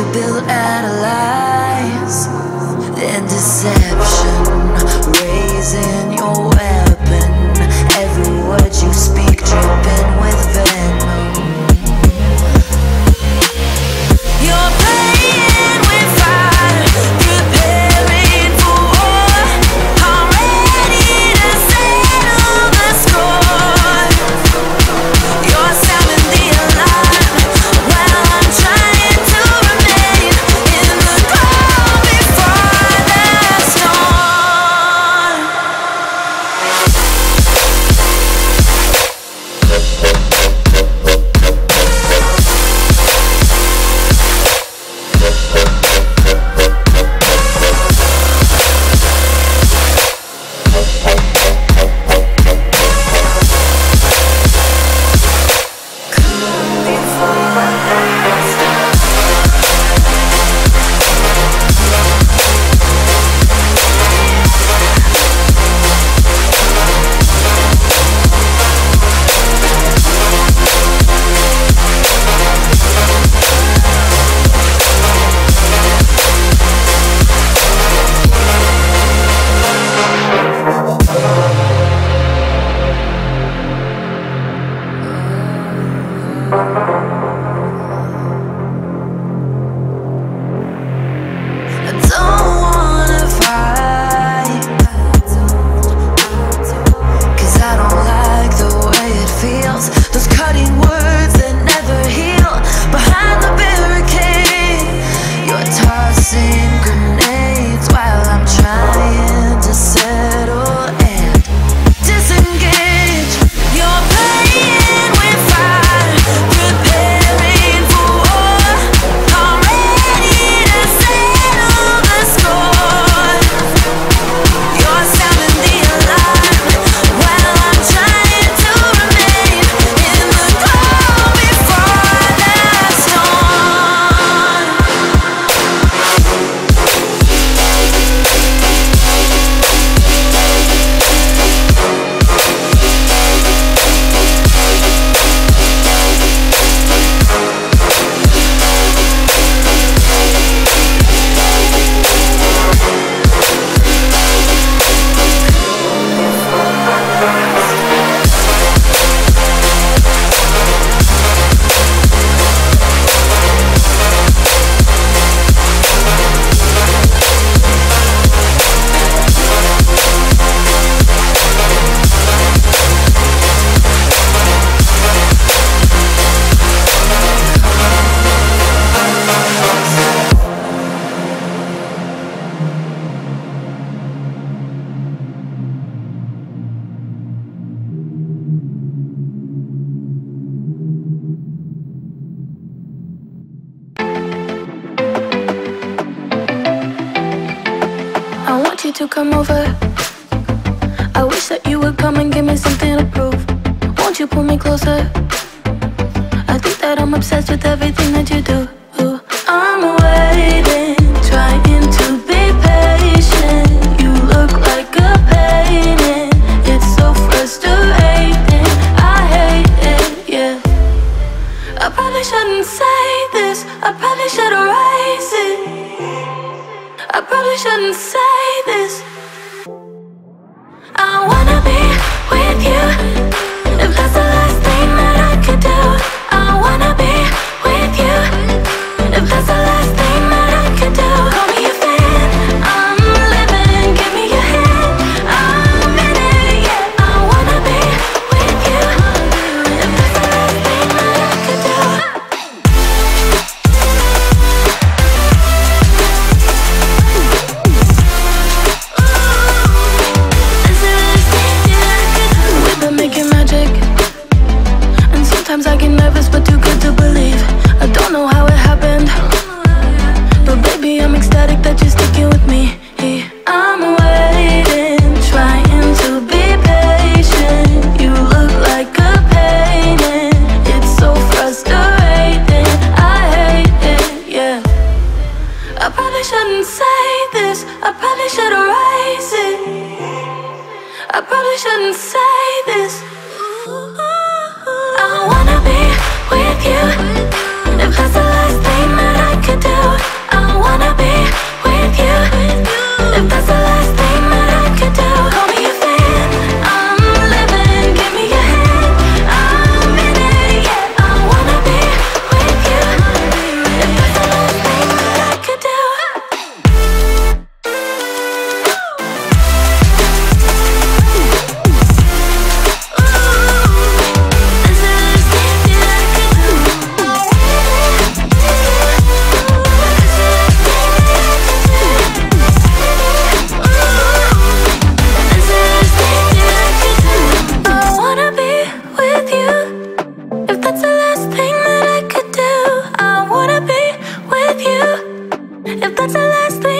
you build Música you to come over. I wish that you would come and give me something to prove. Won't you pull me closer? I think that I'm obsessed with everything that you do. I'm waiting, trying to be patient. You look like a painting. It's so frustrating. I hate it, yeah. I probably shouldn't say this. I probably should erase it. I probably shouldn't say probably shouldn't say that's the last thing